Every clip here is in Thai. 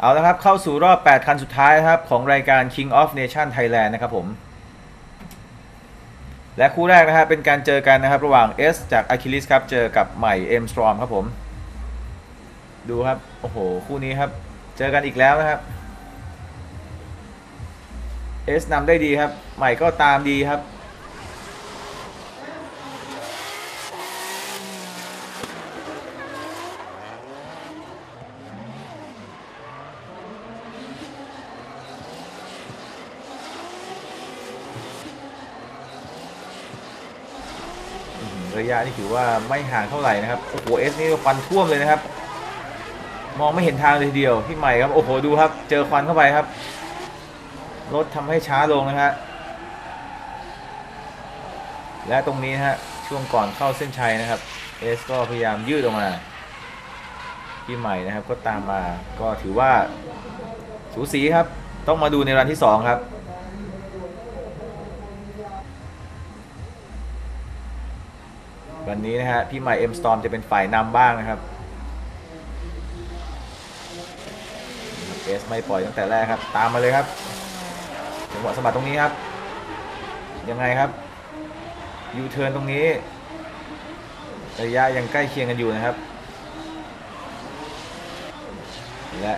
เอาละครับ เข้าสู่รอบ 8 คันสุดท้ายครับ ของรายการ King of Nation Thailand นะครับผม และคู่แรกนะฮะเป็นการเจอกันนะครับ ระหว่าง S จาก Achilles ครับ เจอกับใหม่ M Storm ครับผม ดูครับ โอ้โห คู่นี้ครับ เจอกันอีกแล้วนะครับ S นำได้ดีครับ ใหม่ก็ตามดีครับ ระยะนี่ถือว่าไม่ห่างเท่าไหร่นะครับโอ้โหเอสนี่ควันท่วมเลยนะครับ มองไม่เห็นทางเลยทีเดียวพี่ใหม่ครับโอ้โหดูครับ เจอควันเข้าไปครับรถทำให้ช้าลงนะฮะและตรงนี้ฮะช่วงก่อนเข้าเส้นชัยนะครับเอสก็พยายามยืดออกมาพี่ใหม่นะครับก็ตามมาก็ถือว่าสูสีครับ ต้องมาดูในรันที่ 2 ครับ วั นนี้นะฮะพี่ใหม่เอ็มสตอมจะเป็นฝ่ายนำบ้างนะครับเอสไม่ปล่อยตั้งแต่แรกครับ ตามมาเลยครับจังหวะสะบัดตรงนี้ครับ ยังไงครับยูเทิร์นตรงนี้ระยะยังใกล้เคียงกันอยู่นะครับ และ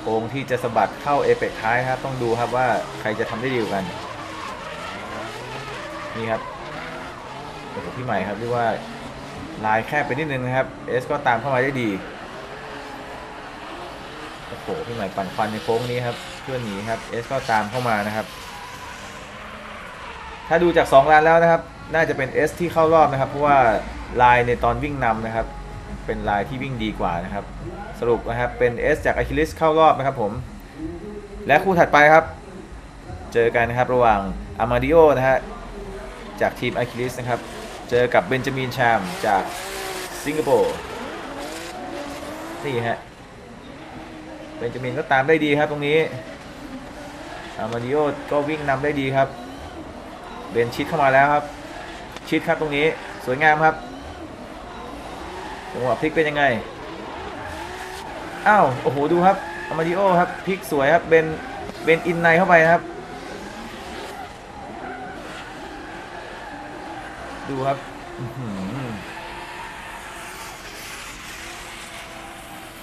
โค้งที่จะสะบัดเข้าเอเปกท้ายครับ ต้องดูครับว่าใครจะทำได้ดีกว่ากัน นี่ครับ โอ้โหพี่ใหม่ครับเรียกว่าลายแคบไปนิดนึงนะครับเอสก็ตามเข้ามาได้ดีโอ้โหพี่ใหม่ปั่นควันในโค้งนี้ครับเพื่อนหนีครับเอสก็ตามเข้ามานะครับ ถ้าดูจาก2ล้านแล้วนะครับ น่าจะเป็น S ที่เข้ารอบนะครับ เพราะว่าลายในตอนวิ่งนำนะครับ เป็นลายที่วิ่งดีกว่านะครับ สรุปนะครับเป็น S จาก Achilles เข้ารอบนะครับผม และคู่ถัดไปครับ เจอกันนะครับระหว่าง Amadio นะฮะจากทีม Achilles นะครับ จอกับเบนจามินชามจากสิงคโปร์นี่ฮะเบนจามินก็ตามได้ดีครับตรงนี้อามาดิโอก็วิ่งนำได้ดีครับ เบนชิดเข้ามาแล้วครับ ชิดครับตรงนี้สวยงามครับจังหวะพลิกเป็นยังไงอ้าวโอ้โหดูครับอามาดิโอครับ flick สวยครับเบนเบนอินในเข้าไปครับ ดูครับอื้อหือ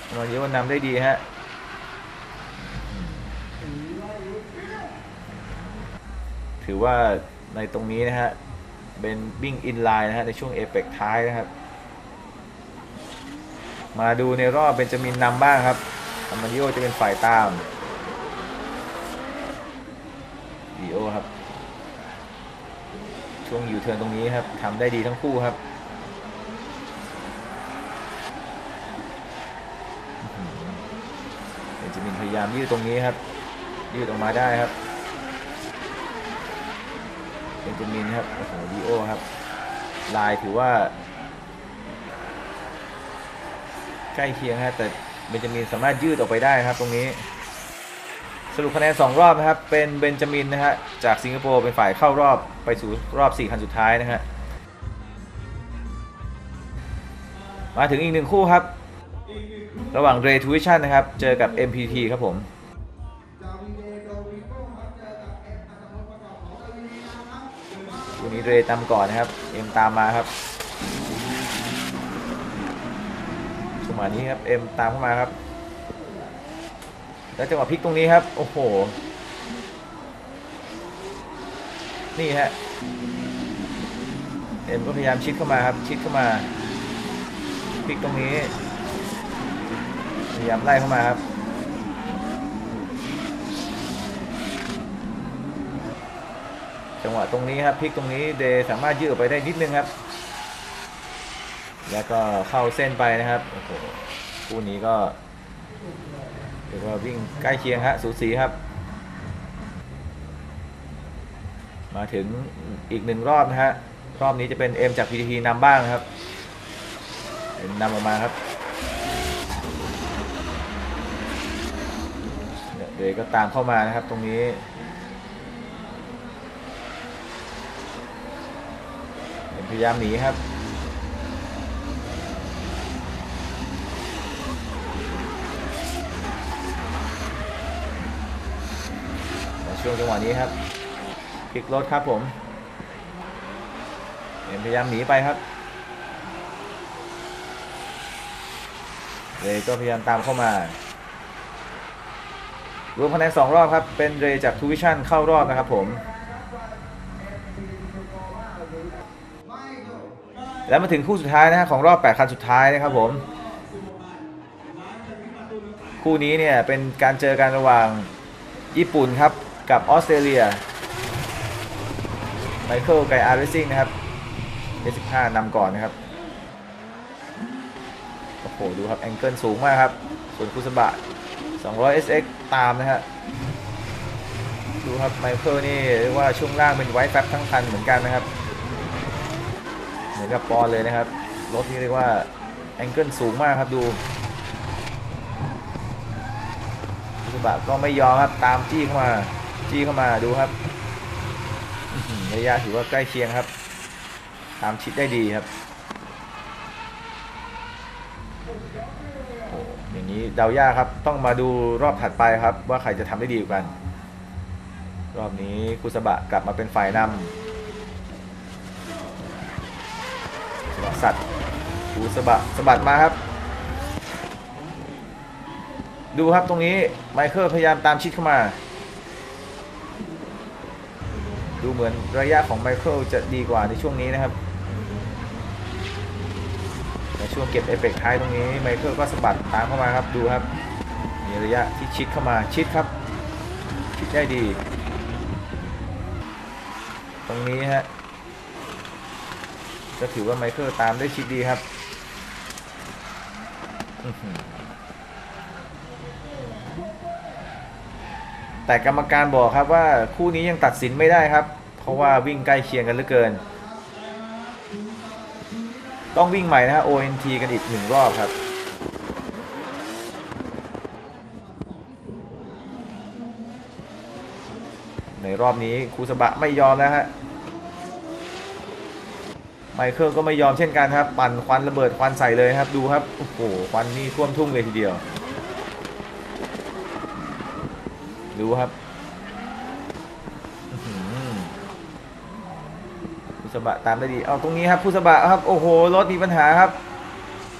อามาดิโอนำได้ดีฮะถือว่าในตรงนี้นะฮะ เป็นวิ่ง in line นะฮะ ในช่วง apex ท้ายนะครับ มาดูในรอบเบนจามินนำบ้างครับอามาริโอจะเป็นฝ่ายตามดีโอครับ ช่วงยูเทิร์นตรงนี้ครับทำได้ดีทั้งคู่ครับเบนจามินพยายามยืดตรงนี้ครับ ยืดออกมาได้ครับเบนจามินครับโอ้โหดีโอครับ ลายถือว่า ใกล้เคียงฮะแต่เบนจามินสามารถยืดออกไปได้ครับตรงนี้สรุปคะแนน 2 รอบนะครับ เป็นเบนจามินนะฮะจากสิงคโปร์เป็นฝ่ายเข้ารอบ ไปสู่รอบ 4 คันสุดท้ายนะฮะมาถึงอีกหนึ่งคู่ครับ ระหว่าง Ray Tuition นะครับ เจอกับ MPT ครับผมคู่นี้เรย์ตามก่อนนะครับ เอ็มตามมาครับจังหวะนี้ครับ เอ็มตามเข้ามาครับ แล้วจังหวะพลิกตรงนี้ครับ โอ้โห นี่ฮะเอ็มก็พยายามชิดเข้ามาครับ ชิดเข้ามาพลิกตรงนี้พยายามไล่เข้ามาครับจังหวะตรงนี้ครับพลิกตรงนี้เดสามารถยืดออกไปได้นิดนึงครับ แล้วก็เข้าเส้นไปนะครับโอ้โหคู่นี้ก็เรียกว่าวิ่งใกล้เคียงฮะสูสีครับ มาถึงอีกหนึ่งรอบนะฮะ รอบนี้จะเป็นเอ็มจากพีทีนำบ้างครับนำออกมาครับเดยก็ตามเข้ามานะครับตรงนี้พยายามหนีครับช่วงจังหวะนี้ครับ พลิกรถครับผมพยายามหนีไปครับเรย์ก็พยายามตามเข้ามารวมคะแนนสองรอบครับ เป็นเรย์จากทูวิชั่นเข้ารอบนะครับผม แล้วมาถึงคู่สุดท้ายนะฮะของรอบ 8 คันสุดท้ายนะครับผม คู่นี้เนี่ยเป็นการเจอกันระหว่างญี่ปุ่นครับกับออสเตรเลีย มเคิลไกอาร์เรซิ่งนะครับ S15 นำก่อนนะครับ โอ้โห ดูครับ angle สูงมากครับ ส่วนคุสบะ 200 SX ตามนะฮะดูครับไมเคิลนี่เรียกว่าช่วงล่างเป็น Wisefab ทั้งคันเหมือนกันนะครับ เหมือนกับปอนเลยนะครับ รถนี่เรียกว่า angle สูงมากครับดูคุสบะก็ไม่ยอมครับ ตามจี้เข้ามา จี้เข้ามาดูครับ ระยะถือว่าใกล้เคียงครับ ตามชิดได้ดีครับโอ้อย่างนี้เดายากครับ ต้องมาดูรอบถัดไปครับ ว่าใครจะทำได้ดีกว่ากัน รอบนี้คุสบะกลับมาเป็นฝ่ายนำสะบัดสัตว์ดูสบัดสะบัดมาครับ ดูครับตรงนี้ไมเคิลพยายามตามชิดเข้ามา ดูเหมือนระยะของไมเคิลจะดีกว่าในช่วงนี้นะครับในช่วงเก็บเอฟเฟกต์ท้ายตรงนี้ไมเคิลก็สะบัดตามเข้ามาครับดูครับ มีระยะที่ชิดเข้ามาชิดครับ ชิดได้ดี ตรงนี้ฮะก็ถือว่าไมเคิลตามได้ชิดดีครับอื้อหือ แต่กรรมการบอกครับว่าคู่นี้ยังตัดสินไม่ได้ครับ เพราะว่าวิ่งใกล้เคียงกันเหลือเกิน ต้องวิ่งใหม่นะฮะ ONT กันอีกหนึ่งรอบครับ ในรอบนี้คูสบะไม่ยอมแล้วฮะไมเคิลก็ไม่ยอมเช่นกันครับ ปั่นควันระเบิดควันใส่เลยครับ ดูครับ โอ้โห ควันนี่ท่วมทุ่งเลยทีเดียว ดูครับผู้สบะตามได้ดีเอาตรงนี้ครับผู้สบะครับ โอ้โหรถมีปัญหาครับ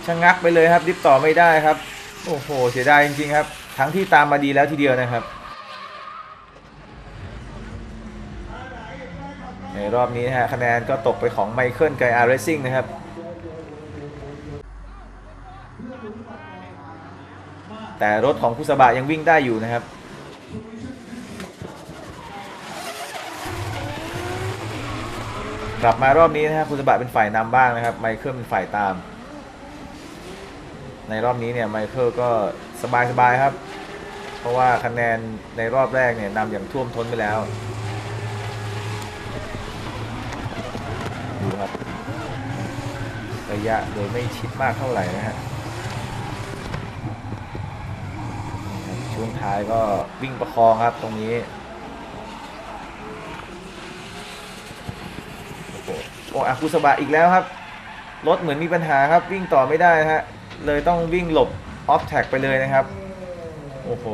ชะงักไปเลยครับดิฟต่อไม่ได้ครับ โอ้โห เสียดายจริงๆครับ ทั้งที่ตามมาดีแล้วทีเดียวนะครับ ในรอบนี้นะฮะคะแนนก็ตกไปของไมเคิลไกอาร์เรซิ่งนะครับแต่รถของคุสบะยังวิ่งได้อยู่นะครับ กลับมารอบนี้นะครับคุณสบะเป็นฝ่ายนำบ้างนะครับ ไมเคิลเป็นฝ่ายตาม ในรอบนี้เนี่ยไมเคิลก็สบายๆครับ เพราะว่าคะแนนในรอบแรกเนี่ยนำอย่างท่วมท้นไปแล้วดูครับระยะโดยไม่ชิดมากเท่าไหร่นะฮะช่วงท้ายก็วิ่งประคองครับตรงนี้ โอ้ โอ้อาคุสบะอีกแล้วครับ รถเหมือนมีปัญหาครับวิ่งต่อไม่ได้ฮะ เลยต้องวิ่งหลบออฟแท็กไปเลยนะครับ โอ้โห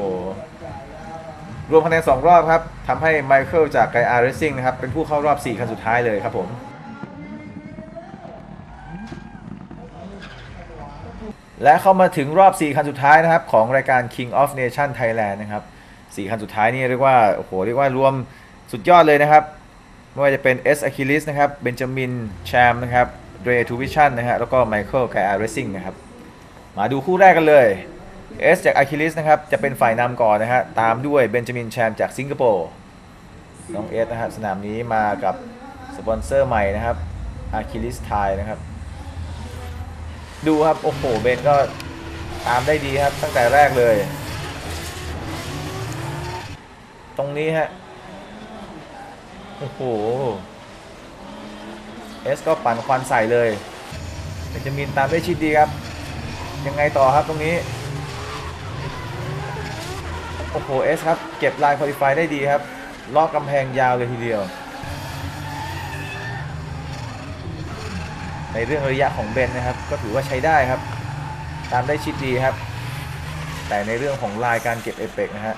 รวมคะแนน2รอบครับทำให้ไมเคิลจากไกอาร์เรซิ่งนะครับ เป็นผู้เข้ารอบ 4 คันสุดท้ายเลยครับผมและเข้ามาถึงรอบ 4 คันสุดท้ายนะครับ ของรายการ King of Nation Thailand นะครับ 4 คันสุดท้ายนี่เรียกว่า โอ้โห เรียกว่ารวมสุดยอดเลยนะครับ ไม่ว่าจะเป็น S Achilles นะครับเบนจามินแชมนะครับเดรทูวิชั่นนะฮะแล้วก็ไมเคิลไกอาร์เรซิ่งนะครับ มาดูคู่แรกกันเลย S จาก Achilles นะครับจะเป็นฝ่ายนำก่อนนะฮะตามด้วยเบนจามินแชมจากสิงคโปร์น้องเอสนะครับสนามนี้มากับสปอนเซอร์ใหม่นะครับ Achilles Thai นะครับ ดูครับโอ้โหเบนก็ตามได้ดีครับตั้งแต่แรกเลย ตรงนี้ฮะ โอ้โหเอสก็ปั่นควันใส่เลยเบนจามินตามได้ชิดดีครับ ยังไงต่อครับตรงนี้ โอ้โหเอสครับเก็บลายคุริฟายได้ดีครับลอกกำแพงยาวเลยทีเดียว ในเรื่องระยะของเบนนะครับ ก็ถือว่าใช้ได้ครับ ตามได้ชิดดีครับ แต่ในเรื่องของลายการเก็บ apex นะฮะ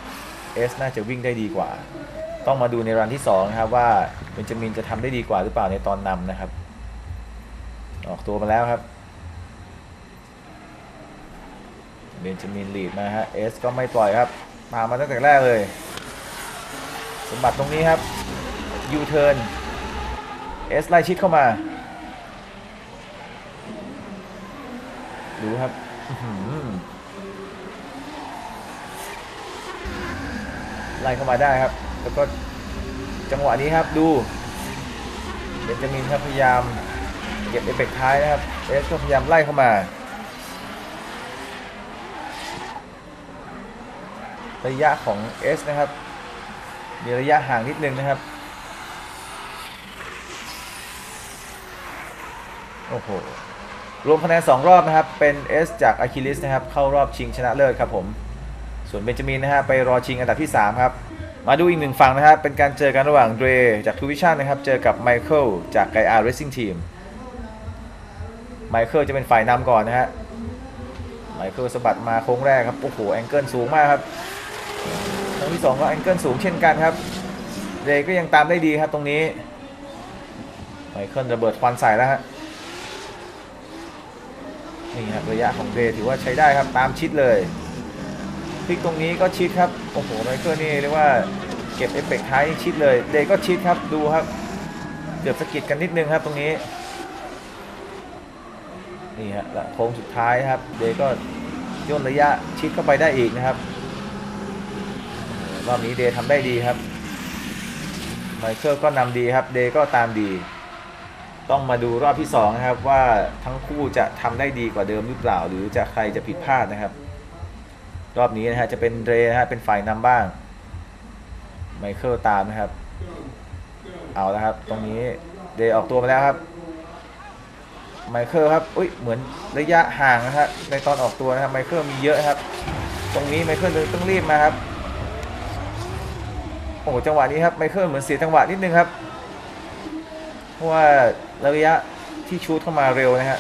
เอสน่าจะวิ่งได้ดีกว่า ต้องมาดูใน run ที่2นะครับว่าเบนจามินจะทำได้ดีกว่าหรือเปล่าในตอนนำนะครับ ออกตัวมาแล้วครับเบนจามิน lead มาฮะเอสก็ไม่ปล่อยครับมามาตั้งแต่แรกเลย สะบัดตรงนี้ครับยูเทิร์นเอสไล่ชิดเข้ามา ดูครับไล่เข้ามาได้ครับ แล้วก็จังหวะนี้ครับดูเบนจามินครับพยายามเก็บเอฟเฟกต์ท้ายนะครับ เอสก็พยายามไล่เข้ามา ระยะของ S นะครับ มีระยะห่างนิดนึงนะครับ โอ้โห รวมคะแนน 2 รอบนะครับ เป็น S จาก Achilles นะครับ เข้ารอบชิงชนะเลิศครับผม ส่วนเบนจามินนะฮะไปรอชิงอันดับที่ 3 ครับ มาดูอีกหนึ่งฝั่งนะครับ เป็นการเจอกันระหว่างเดรจากทูวิชั่นนะครับ เจอกับไมเคิลจากไกอาร์เรซิ่งทีมไมเคิลจะเป็นฝ่ายนำก่อนนะฮะไมเคิลสะบัดมาโค้งแรกครับ โอ้โห angle สูงมากครับครั้งที่ 2 ก็ angle สูงเช่นกันครับเดย์ก็ยังตามได้ดีครับตรงนี้ไมเคิลระเบิดควันใส่แล้วฮะนี่ครับระยะของเดย์ถือว่าใช้ได้ครับตามชิดเลย พลิกตรงนี้ก็ชิดครับ โอ้โหไมเคิลนี่เรียกว่าเก็บเอฟเฟกต์ท้ายชิดเลย เดย์ก็ชิดครับ ดูครับ เกือบสะกิดกันนิดนึงครับตรงนี้ นี่ฮะและโค้งสุดท้ายครับ เดก็ย่นระยะชิดเข้าไปได้อีกนะครับ รอบนี้เดย์ทำได้ดีครับไมเคิลก็นำดีครับ เดก็ตามดี ต้องมาดูรอบที่2นะครับว่าทั้งคู่จะทำได้ดีกว่าเดิมหรือเปล่า หรือจะใครจะผิดพลาดนะครับ รอบนี้นะฮะจะเป็นเดย์นะฮะเป็นฝ่ายนำบ้าง ไมเคิลตามนะครับ เอาแล้วครับ ตรงนี้เดย์ออกตัวมาแล้วครับ ไมเคิลครับอุ้ยเหมือนระยะห่างนะครับในตอนออกตัวนะครับไมเคิลมีเยอะครับ ตรงนี้ไมเคิลต้องรีบมาครับโอ้จังหวะนี้ครับไมเคิลเหมือนเสียจังหวะนิดนึงครับเพราะว่าระยะที่ shoot เข้ามาเร็วนะฮะ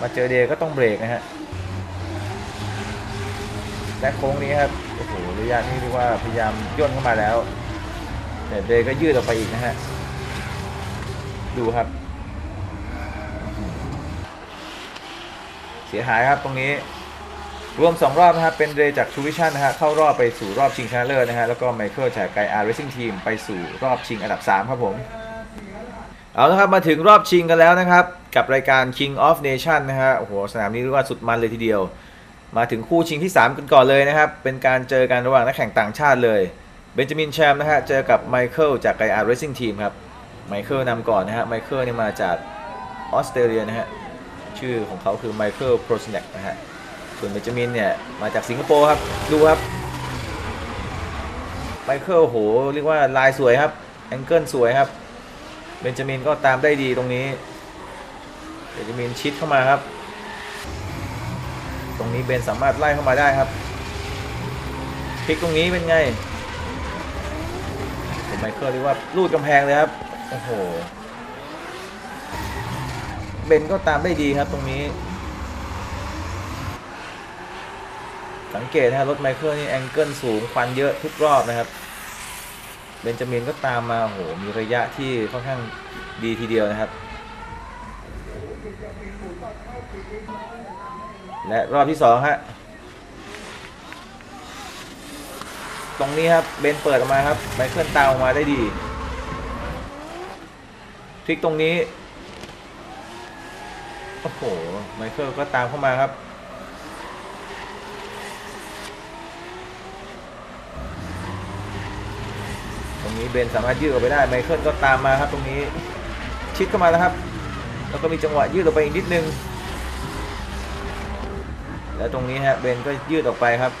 มาเจอเดย์ก็ต้องเบรกนะฮะ และโค้งนี้ครับโอ้โหระยะนี้เรียกว่าพยายามย่นเข้ามาแล้วแต่เดย์ก็ยืดออกไปอีกนะฮะดูครับ เสียหายครับตรงนี้รวม 2 รอบนะครับเป็นเดย์จาก TrueVisions นะฮะเข้ารอบไปสู่รอบชิงชนะเลิศนะฮะแล้วก็ไมเคิลจากไกอาร์เรซิ่งทีมไปสู่รอบชิงอันดับ 3 ครับผม เอาละครับมาถึงรอบชิงกันแล้วนะครับ กับรายการ King of Nation นะฮะโอ้โหสนามนี้เรียกว่าสุดมันเลยทีเดียว มาถึงคู่ชิงที่ 3 กันก่อนเลยนะครับ เป็นการเจอกันระหว่างนักแข่งต่างชาติเลย เบนจามินแชมป์นะฮะ เจอกับไมเคิลจากไกอาร์เรซิ่งทีมครับ ไมเคิลนำก่อนนะฮะ ไมเคิลนี่มาจากออสเตรเลียนะฮะ ชื่อของเขาคือไมเคิลโปรสเนกนะฮะ ส่วนเบนจามินเนี่ย มาจากสิงคโปร์ครับ ดูครับ ไมเคิลโห เรียกว่าลายสวยครับ angle สวยครับ เบนจามินก็ตามได้ดีตรงนี้ เบนจามินชิดเข้ามาครับ ตรงนี้เบนสามารถไล่เข้ามาได้ครับพลิกตรงนี้เป็นไงผมไมเคิลเรียกว่ารูดกำแพงเลยครับโอ้โหเบนก็ตามได้ดีครับตรงนี้ สังเกตนะฮะรถไมเคิลนี่ angle สูงควันเยอะทุกรอบนะครับเบนจามินก็ตามมาโอ้โหมีระยะที่ค่อนข้างดีทีเดียวนะครับ และรอบที่สองฮะตรงนี้ครับเบนเปิดออกมาครับไมเคิลตามออกมาได้ดีพลิกตรงนี้โอ้โหไมเคิลก็ตามเข้ามาครับ ตรงนี้เบนสามารถยืดออกไปได้ไมเคิลก็ตามมาครับตรงนี้ชิดเข้ามาแล้วครับ แล้วก็มีจังหวะยืดออกไปอีกนิดนึง แล้วตรงนี้ฮะเบนก็ยืดออกไปครับ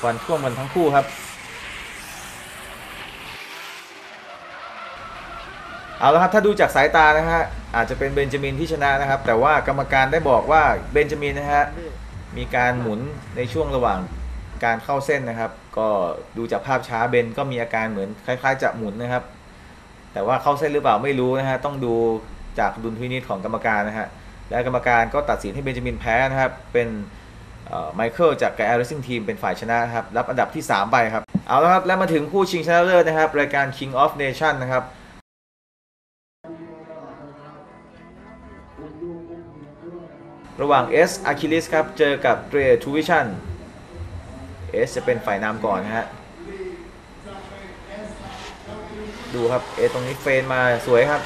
ควันท่วมกันทั้งคู่ครับ เอาละครับถ้าดูจากสายตานะฮะอาจจะเป็นเบนจามินที่ชนะนะครับ แต่ว่ากรรมการได้บอกว่าเบนจามินนะฮะมีการหมุนในช่วงระหว่างการเข้าเส้นนะครับ ก็ดูจากภาพช้าเบนก็มีอาการเหมือนคล้าย ๆ จะหมุนนะครับ แต่ว่าเข้าเส้นหรือเปล่าไม่รู้นะฮะต้องดูจากดุลพินิจของกรรมการนะฮะและกรรมการก็ตัดสินให้เบนจามินแพ้นะครับเป็นไมเคิลจากไกร์ Racing Team เป็นฝ่ายชนะครับรับอันดับที่ 3 ไปครับ เอาละครับ แล้วมาถึงคู่ชิงชนะเลิศนะครับ รายการ King of Nation นะครับระหว่าง S Achilles ครับ เจอกับ Dre t u v i s i o n S จะเป็นฝ่ายนำก่อนนะฮะ ดูครับเอตรงนี้เฟนมาสวยครับ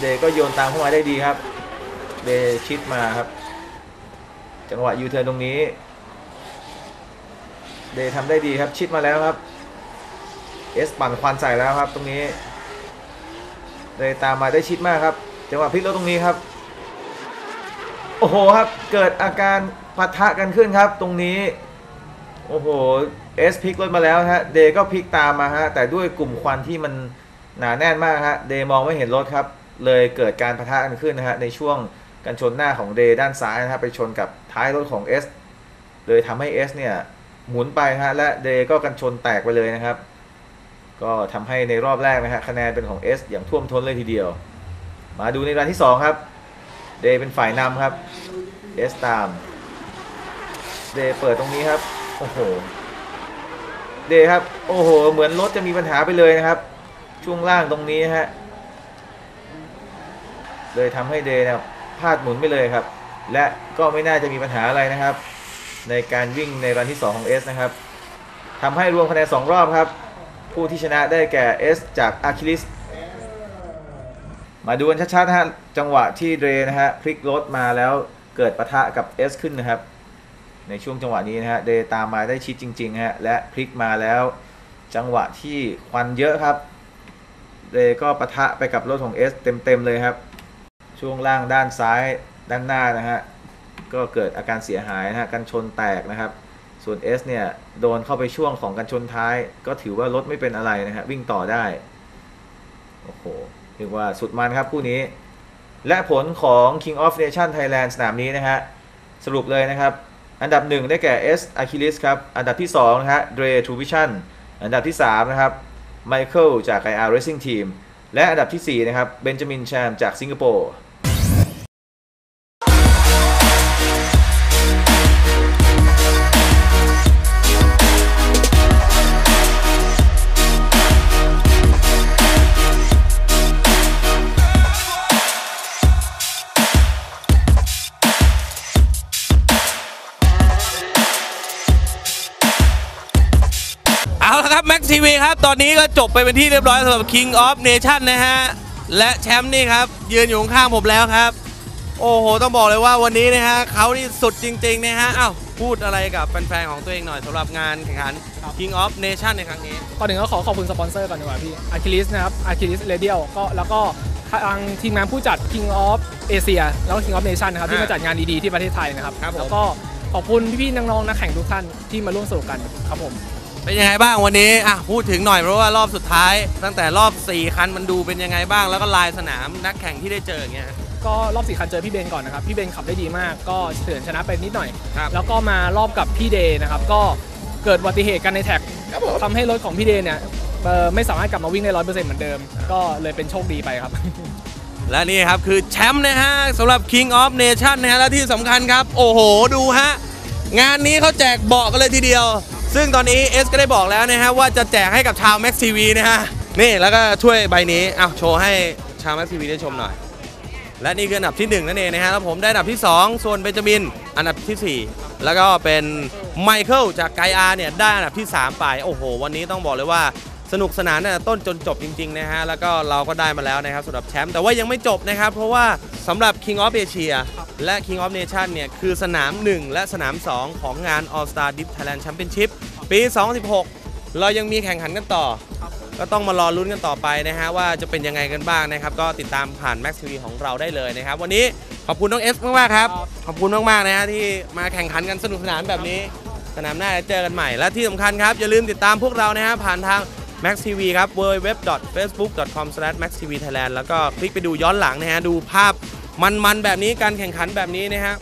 เดก็โยนตามเข้ามาได้ดีครับ เดชิดมาครับ จังหวะยูเทิร์นตรงนี้ เดทำได้ดีครับชิดมาแล้วครับเอสปั่นควันใส่แล้วครับ ตรงนี้เดตามมาได้ชิดมากครับ จังหวะพลิกรถตรงนี้ครับ โอ้โหครับเกิดอาการปะทะกันขึ้นครับ ตรงนี้โอ้โหเอสพลิกรถมาแล้วฮะเดก็พลิกตามมาฮะแต่ด้วยกลุ่มควันที่มัน หนาแน่นมากฮะเดมองไม่เห็นรถครับ เลยเกิดการปะทะกันขึ้นนะฮะในช่วงกันชนหน้าของเดด้านซ้ายนะครับไปชนกับท้ายรถของ S เลยทำให้ S เนี่ยหมุนไปฮะและเดก็กันชนแตกไปเลยนะครับ ก็ทำให้ในรอบแรกนะฮะคะแนนเป็นของ S อย่างท่วมท้นเลยทีเดียว มาดูในรันที่ 2 ครับเดเป็นฝ่ายนำครับ S ตามเดเปิดตรงนี้ครับโอ้โหเดครับโอ้โหเหมือนรถจะมีปัญหาไปเลยนะครับ ช่วงล่างตรงนี้ฮะเลยทำให้เดย์นะพลาดหมุนไปเลยครับ และก็ไม่น่าจะมีปัญหาอะไรนะครับ ในการวิ่งในรันที่ 2 ของ S นะครับทำให้รวมคะแนน2รอบครับ ผู้ที่ชนะได้แก่ S จาก Achilles มาดูกันชัดๆนะฮะจังหวะที่เดย์นะฮะพลิกรถมาแล้วเกิดปะทะกับ S ขึ้นนะครับ ในช่วงจังหวะนี้นะฮะเดย์ตามมาได้ชิดจริงๆฮะและพลิกมาแล้ว จังหวะที่ควันเยอะครับ เดย์ก็ปะทะไปกับรถของ S เต็มๆเลยครับ ช่วงล่างด้านซ้ายด้านหน้านะฮะ ก็เกิดอาการเสียหายนะฮะกันชนแตกนะครับ ส่วน S เนี่ยโดนเข้าไปช่วงของกันชนท้าย ก็ถือว่ารถไม่เป็นอะไรนะฮะวิ่งต่อได้ โอ้โหเรียกว่าสุดมันครับคู่นี้ และผลของ King of Nation Thailand สนามนี้นะฮะ สรุปเลยนะครับ อันดับ 1 ได้แก่ S Achilles ครับ อันดับที่2นะฮะ Dre t r u v i s i o n อันดับที่3นะครับ ไมเคิลจากไออ IR Racing งทีมและอันดับที่ 4 นะครับ เบนจามินแชมจากสิงคโปร์ ละครับแม็กทีวีครับ ตอนนี้ก็จบไปเป็นที่เรียบร้อยสำหรับ King of Nation นะฮะ และแชมป์นี่ครับ ยืนอยู่ข้างๆผมแล้วครับ โอ้โห ต้องบอกเลยว่าวันนี้นะฮะเขานี่สุดจริง ๆ นะฮะอ้าวพูดอะไรกับแฟน ๆ ของตัวเองหน่อยสำหรับงานแข่งขัน King of Nation ในครั้งนี้ ก่อนอื่นก็ขอขอบคุณสปอนเซอร์ก่อนดีกว่าพี่ Achilles นะครับ Achilles Radial ก็แล้วก็ทางทีมงานผู้จัด King of Asia แล้วก็ King of Nation นะครับที่มาจัดงานดีๆที่ประเทศไทยนะครับครับผม แล้วก็ขอบคุณพี่ๆน้องๆนักแข่งทุกท่านที่มาร่วมสนุกกันครับผม เป็นยังไงบ้างวันนี้อะพูดถึงหน่อยเพราะว่ารอบสุดท้าย ตั้งแต่รอบ 4 คันมันดูเป็นยังไงบ้าง แล้วก็ลายสนามนักแข่งที่ได้เจออย่างเงี้ย ก็รอบสี่คันเจอพี่เบนก่อนนะครับพี่เบนขับได้ดีมาก ก็เฉือนชนะไปนิดหน่อย ครับ แล้วก็มารอบกับพี่เดย์นะครับก็เกิดอุบัติเหตุกันในแท็กทำให้รถของพี่เดย์เนี่ยเอ่อไม่สามารถกลับมาวิ่งได้ร้อยเปอร์เซ็นต์เหมือนเดิม ก็เลยเป็นโชคดีไปครับ และนี่ครับคือแชมป์นะฮะสำหรับ King of Nation นะฮะและที่สำคัญครับ โอ้โห ดูฮะ งานนี้เขาแจกเบาะกันเลยทีเดียว ซึ่งตอนนี้เอสก็ได้บอกแล้วนะฮะว่าจะแจกให้กับชาวแม็กซีวีนะฮะ นี่แล้วก็ช่วยใบนี้เอาโชว์ให้ชาวแม็กซีวีได้ชมหน่อย และนี่คืออันดับที่1นั่นเองนะฮะแล้วผมได้อันดับที่ 2 ส่วนเบนจามิน อันดับทีสี่4 แล้วก็เป็นไมเคิลจากไกอาร์เนี่ยได้อันดับที่ 3 ไป โอ้โห วันนี้ต้องบอกเลยว่า สนุกสนานตั้งแต่ต้นจนจบจริงๆนะฮะแล้วก็เราก็ได้มาแล้วนะครับสำหรับแชมป์แต่ว่ายังไม่จบนะครับ เพราะว่าสำหรับ King of Asia และ King of Nation เนี่ยคือสนาม 1 และสนาม 2 ของงาน All Star Dip Thailand Championship ปี 2016 เรายังมีแข่งขันกันต่อ ก็ต้องมารอลุ้นกันต่อไปนะฮะว่าจะเป็นยังไงกันบ้างนะครับ ก็ติดตามผ่าน Max TV ของเราได้เลยนะครับ วันนี้ขอบคุณน้องเอสมากๆครับ ขอบคุณมากๆนะฮะที่มาแข่งขันกันสนุกสนานแบบนี้ สนามหน้าจะเจอกันใหม่และที่สำคัญครับอย่าลืมติดตามพวกเรานะฮะผ่านทาง Max TV ครับ www.facebook.com/maxtvthailand แล้วก็คลิกไปดูย้อนหลังนะฮะ ดูภาพมันๆแบบนี้การแข่งขันแบบนี้นะฮะ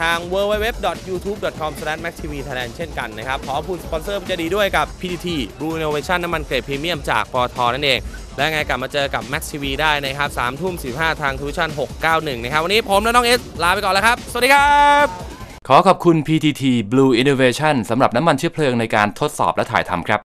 ทาง www.youtube.com/maxtvthailand เช่นกันนะครับ ขอขอบคุณสปอนเซอร์ผู้ใจดีด้วยกับ PTT Blue Innovation น้ำมันเกรดพรีเมียมจากปตทนั่นเอง และไงกลับมาเจอกับ Max TV ได้นะครับ3ทุ่ม15 ทาง TrueVisions 691 นะครับ วันนี้ผมและน้องเอสลาไปก่อนแล้วครับ สวัสดีครับ ขอขอบคุณ PTT Blue Innovation สำหรับน้ำมันเชื้อเพลิงในการทดสอบและถ่ายทำครับ